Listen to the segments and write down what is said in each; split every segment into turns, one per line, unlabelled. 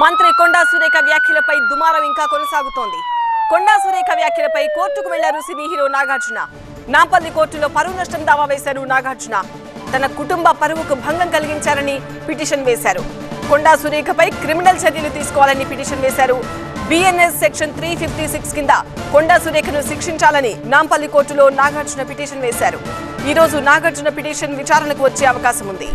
మంత్రి కొండా సురేఖ వ్యాఖ్యలపై దుమారం ఇంకా కొనసాగుతోంది. కొండా సురేఖ వ్యాఖ్యలపై కోర్టుకు వెళ్ళారు సినీ హీరో నాగార్జున. నాంపల్లి కోర్టులో పరువు నష్టం దావా వేశారు నాగార్జున. తన కుటుంబ పరువుకు భంగం కలిగించారని పిటిషన్ వేశారు. కొండా సురేఖపై క్రిమినల్ చర్యలు తీసుకోవాలని పిటిషన్ వేశారు. BNS section three fifty six కింద కొండా సురేఖను శిక్షించాలని నాంపల్లి కోర్టులో నాగార్జున పిటిషన్ వేశారు. ఈ రోజు నాగార్జున పిటిషన్ విచారణకు వచ్చే అవకాశం ఉంది.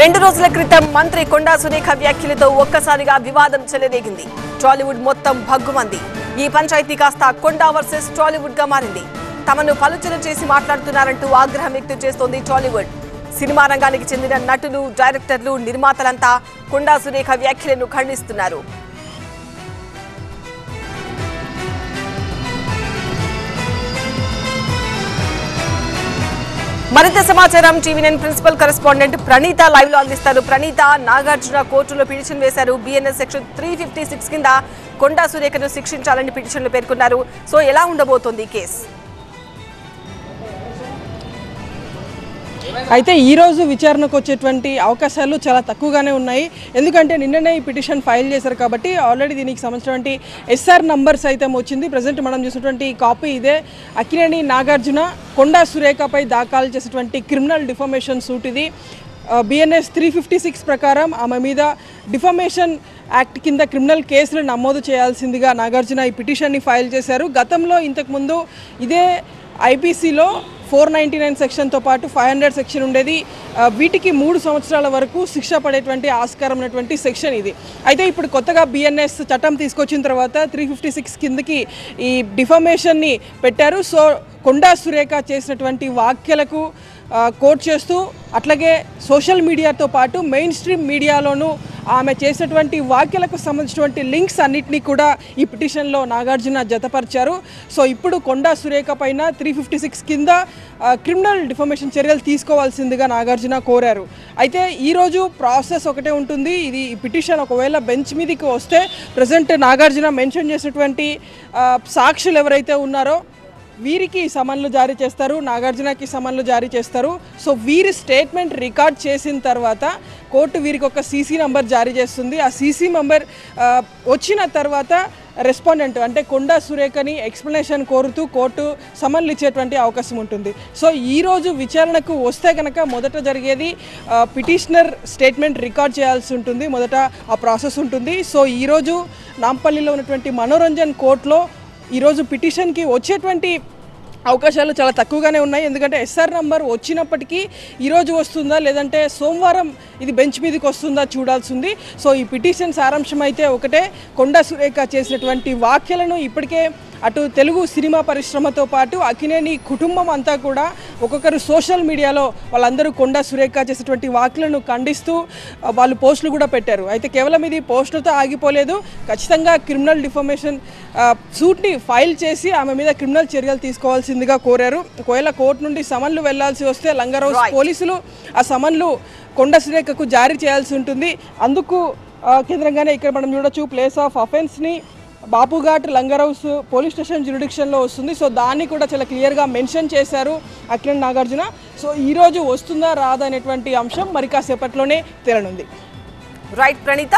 రెండు రోజుల క్రితం మంత్రి కొండా సునీఖ వ్యాఖ్యలతో ఒక్కసారిగా వివాదం చెలరేగింది. టాలీవుడ్ మొత్తం భగ్గుమంది. ఈ పంచాయతీ కాస్త కొండా వర్సెస్ టాలీవుడ్గా మారింది. తమను పలుచన చేసి మాట్లాడుతున్నారంటూ ఆగ్రహం వ్యక్తం చేస్తోంది టాలీవుడ్. సినిమా రంగానికి చెందిన నటులు డైరెక్టర్లు నిర్మాతలంతా కొండా సురేఖ వ్యాఖ్యలను ఖండిస్తున్నారు. మరింత సమాచారం TV nine principal correspondent Praneetha లైవ్లో అందిస్తారు. ప్రణీత నాగార్జున కోర్టులో పిటిషన్ వేశారు. BNS section three fifty six కింద కొండా సురేఖను శిక్షించాలని పిటిషన్లు పేర్కొన్నారు. సో ఎలా ఉండబోతోంది కేసు?
అయితే ఈరోజు విచారణకు వచ్చేటువంటి అవకాశాలు చాలా తక్కువగానే ఉన్నాయి. ఎందుకంటే నిన్ననే ఈ పిటిషన్ ఫైల్ చేశారు కాబట్టి ఆల్రెడీ దీనికి సంబంధించినటువంటి ఎస్ఆర్ నంబర్స్ అయితే వచ్చింది. ప్రజెంట్ మనం చూసినటువంటి కాపీ ఇదే. అక్కినేని నాగార్జున కొండా సురేఖపై దాఖలు చేసినటువంటి క్రిమినల్ డిఫర్మేషన్ సూట్ ఇది. బిఎన్ఎస్ త్రీ ఫిఫ్టీ సిక్స్ ప్రకారం ఆమె మీద డిఫర్మేషన్ యాక్ట్ కింద క్రిమినల్ కేసులు నమోదు చేయాల్సిందిగా నాగార్జున ఈ పిటిషన్ని ఫైల్ చేశారు. గతంలో ఇంతకుముందు ఇదే ఐపీసీలో ఫోర్ నైంటీ నైన్ సెక్షన్తో పాటు ఫైవ్ హండ్రెడ్ సెక్షన్ ఉండేది. వీటికి మూడు సంవత్సరాల వరకు శిక్ష పడేటువంటి ఆస్కారం ఉన్నటువంటి సెక్షన్ ఇది. అయితే ఇప్పుడు కొత్తగా బిఎన్ఎస్ చట్టం తీసుకొచ్చిన తర్వాత త్రీ ఫిఫ్టీ సిక్స్ కిందకి ఈ డిఫర్మేషన్ని పెట్టారు. సో కొండా సురేఖ చేసినటువంటి వ్యాఖ్యలకు కోర్ట్ కోట్ చేస్తూ అట్లాగే సోషల్ మీడియాతో పాటు మెయిన్ స్ట్రీమ్ మీడియాలోనూ ఆమె చేసినటువంటి వ్యాఖ్యలకు సంబంధించినటువంటి లింక్స్ అన్నింటినీ కూడా ఈ పిటిషన్లో నాగార్జున జతపరిచారు. సో ఇప్పుడు కొండా సురేఖ పైన త్రీ ఫిఫ్టీ సిక్స్ కింద క్రిమినల్ డిఫర్మేషన్ చర్యలు తీసుకోవాల్సిందిగా నాగార్జున కోరారు. అయితే ఈరోజు ప్రాసెస్ ఒకటే ఉంటుంది. ఇది ఈ పిటిషన్ ఒకవేళ బెంచ్ మీదకి వస్తే ప్రజెంట్ నాగార్జున మెన్షన్ చేసినటువంటి సాక్షులు ఎవరైతే ఉన్నారో వీరికి సమన్లు జారీ చేస్తారు నాగార్జునకి సమన్లు జారీ చేస్తారు. సో వీరి స్టేట్మెంట్ రికార్డ్ చేసిన తర్వాత కోర్టు వీరికి ఒక సీసీ నంబర్ జారీ చేస్తుంది. ఆ సీసీ నంబర్ వచ్చిన తర్వాత రెస్పాండెంట్ అంటే కొండా సురేఖని ఎక్స్ప్లెనేషన్ కోరుతూ కోర్టు సమన్లు ఇచ్చేటువంటి అవకాశం ఉంటుంది. సో ఈరోజు విచారణకు వస్తే కనుక మొదట జరిగేది పిటిషనర్ స్టేట్మెంట్ రికార్డ్ చేయాల్సి ఉంటుంది. మొదట ఆ ప్రాసెస్ ఉంటుంది. సో ఈరోజు నాంపల్లిలో ఉన్నటువంటి మనోరంజన్ కోర్టులో ఈరోజు పిటిషన్కి వచ్చేటువంటి అవకాశాలు చాలా తక్కువగానే ఉన్నాయి. ఎందుకంటే ఎస్ఆర్ నంబర్ వచ్చినప్పటికీ ఈరోజు వస్తుందా లేదంటే సోమవారం ఇది బెంచ్ మీదకి వస్తుందా చూడాల్సి ఉంది సో ఈ పిటిషన్ సారాంశం అయితే ఒకటే. కొండా సురేఖ చేసినటువంటి వ్యాఖ్యలను ఇప్పటికే అటు తెలుగు సినిమా పరిశ్రమతో పాటు అకినేని కుటుంబం అంతా కూడా ఒక్కొక్కరు సోషల్ మీడియాలో వాళ్ళందరూ కొండా సురేఖ చేసేటువంటి వ్యాఖ్యలను ఖండిస్తూ వాళ్ళు పోస్టులు కూడా పెట్టారు. అయితే కేవలం ఇది పోస్టులతో ఆగిపోలేదు. ఖచ్చితంగా క్రిమినల్ డిఫర్మేషన్ సూట్ని ఫైల్ చేసి ఆమె మీద క్రిమినల్ చర్యలు తీసుకోవాల్సిందిగా కోరారు. ఒకవేళ కోర్టు నుండి సమన్లు వెళ్ళాల్సి వస్తే లంగరౌస్ పోలీసులు ఆ సమన్లు కొండ సురేఖకు జారీ చేయాల్సి ఉంటుంది. అందుకు కేంద్రంగానే ఇక్కడ మనం చూడొచ్చు ప్లేస్ ఆఫ్ అఫెన్స్ని బాపుఘాట్ లంగరౌస్ పోలీస్ స్టేషన్ జ్యురిడిక్షన్లో వస్తుంది. సో దాన్ని కూడా చాలా క్లియర్గా మెన్షన్ చేశారు అఖిలేన్ నాగార్జున. సో ఈరోజు వస్తుందా రాదా అనేటువంటి అంశం మరి కాసేపట్లోనే తేలనుంది
రైట్ ప్రణీత